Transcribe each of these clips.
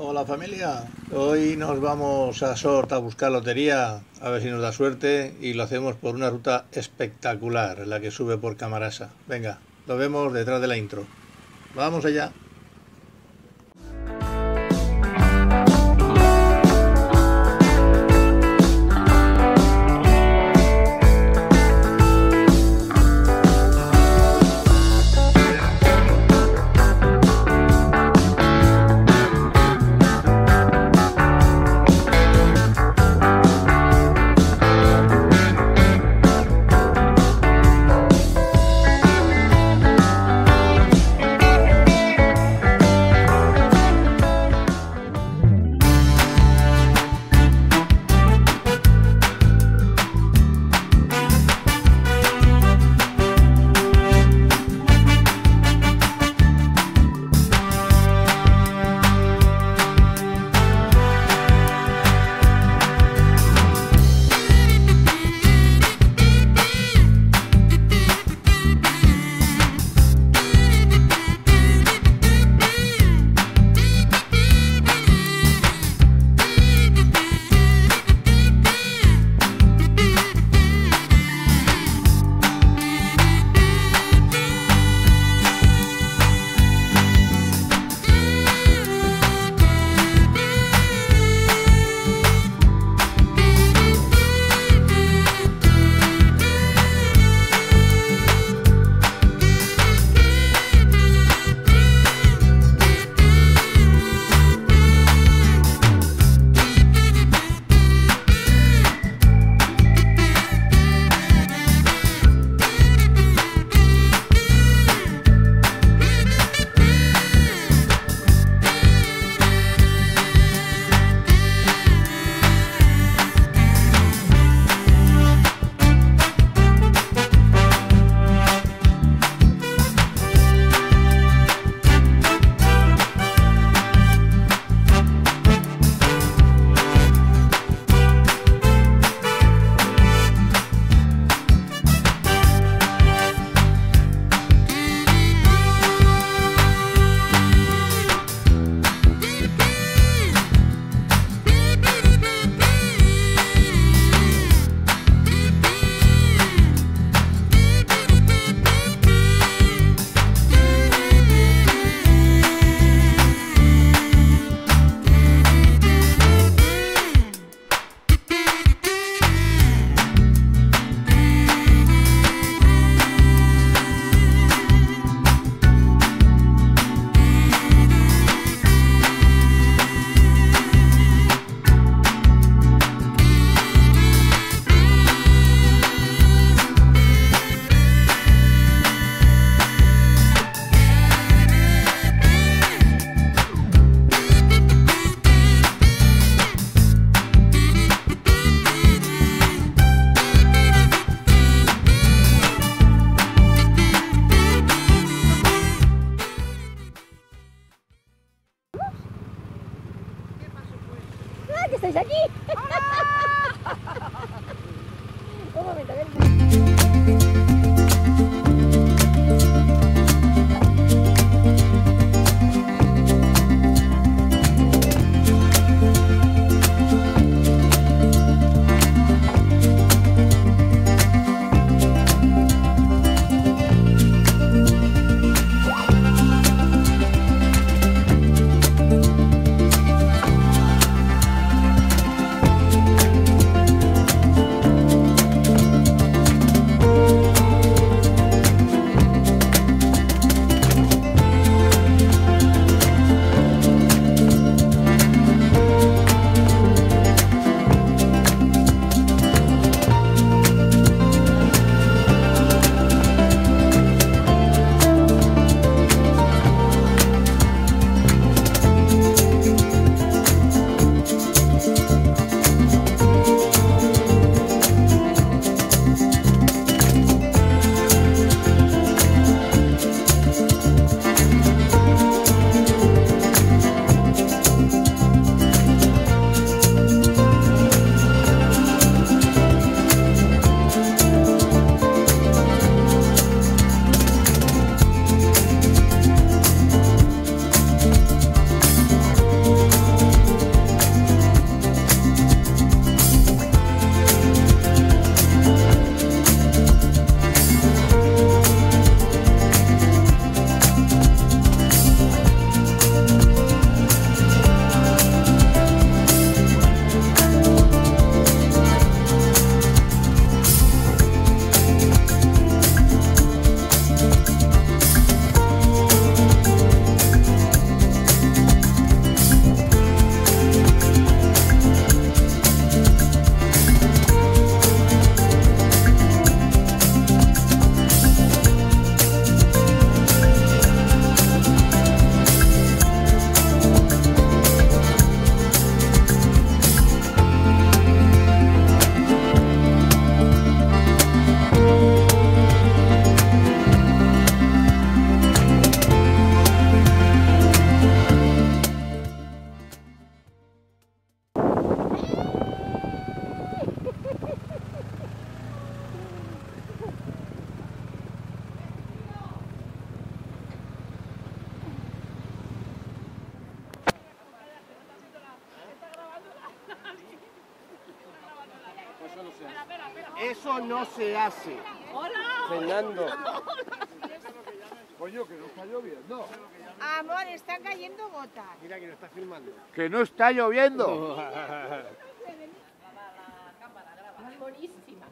Hola familia, hoy nos vamos a Sort a buscar lotería, a ver si nos da suerte y lo hacemos por una ruta espectacular, la que sube por Camarasa. Venga, lo vemos detrás de la intro. Vamos allá. ¡Ah, Eso no se hace. Fernando. Coño, que no está lloviendo. Amor, están cayendo gotas. Mira que lo está filmando. Que no está lloviendo. Buenísima.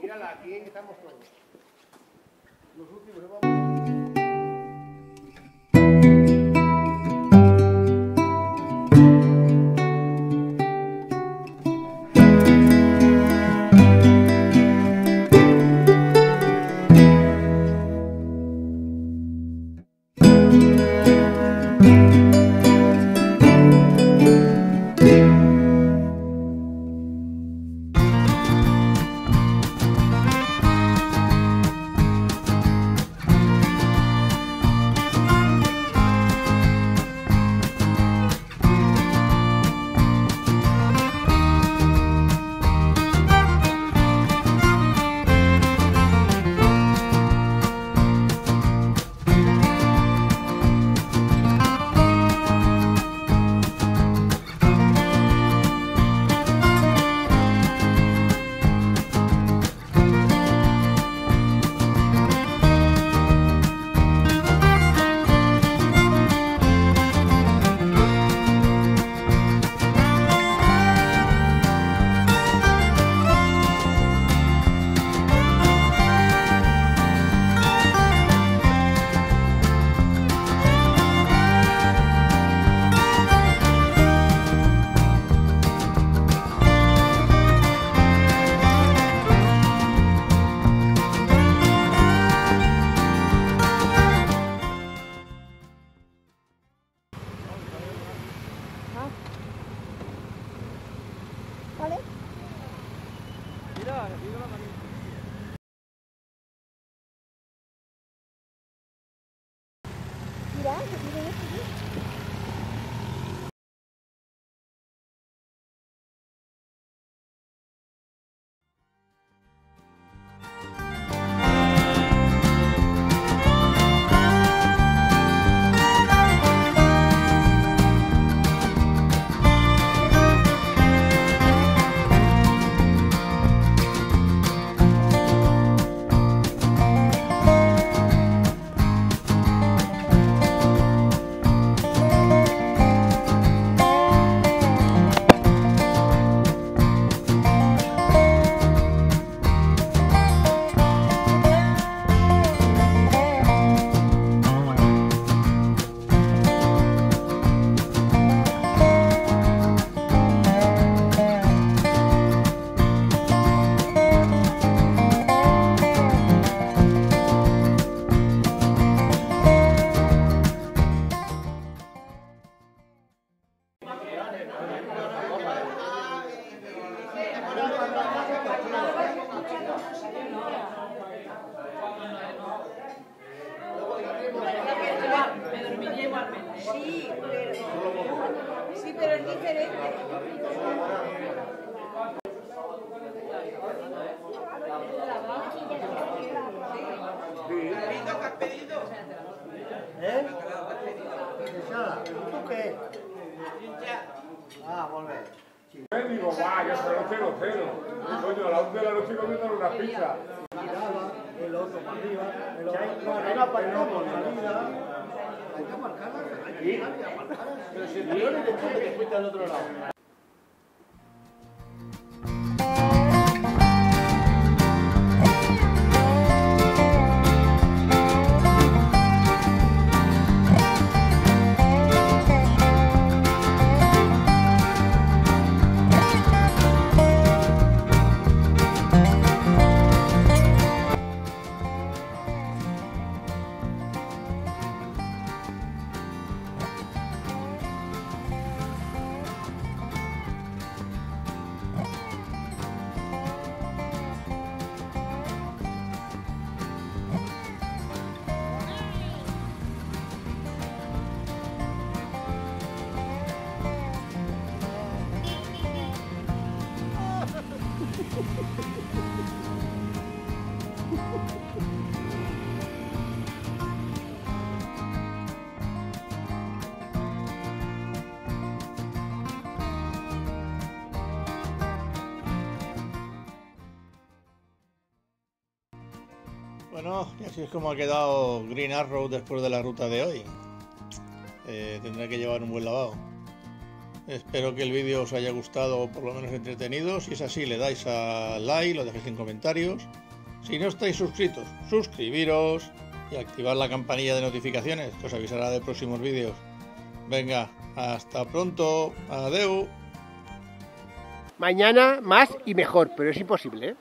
Mírala, aquí estamos todos. Los últimos. Ah. Eh, Digo, va, que son los cero, cero. Coño, a las 11 de la noche comiendo una pizza. El otro para arriba, el otro para arriba, para. Hay que marcarlas, hay que aparcarlas. Pero si el tío después que fuiste al otro lado. Bueno, así es como ha quedado Green Arrow después de la ruta de hoy. Eh, tendrá que llevar un buen lavado. Espero que el vídeo os haya gustado o por lo menos entretenido. Si es así, le dais a like, lo dejéis en comentarios. Si no estáis suscritos, suscribiros y activar la campanilla de notificaciones que os avisará de próximos vídeos. Venga, hasta pronto. Adeu. Mañana más y mejor, pero es imposible, ¿eh?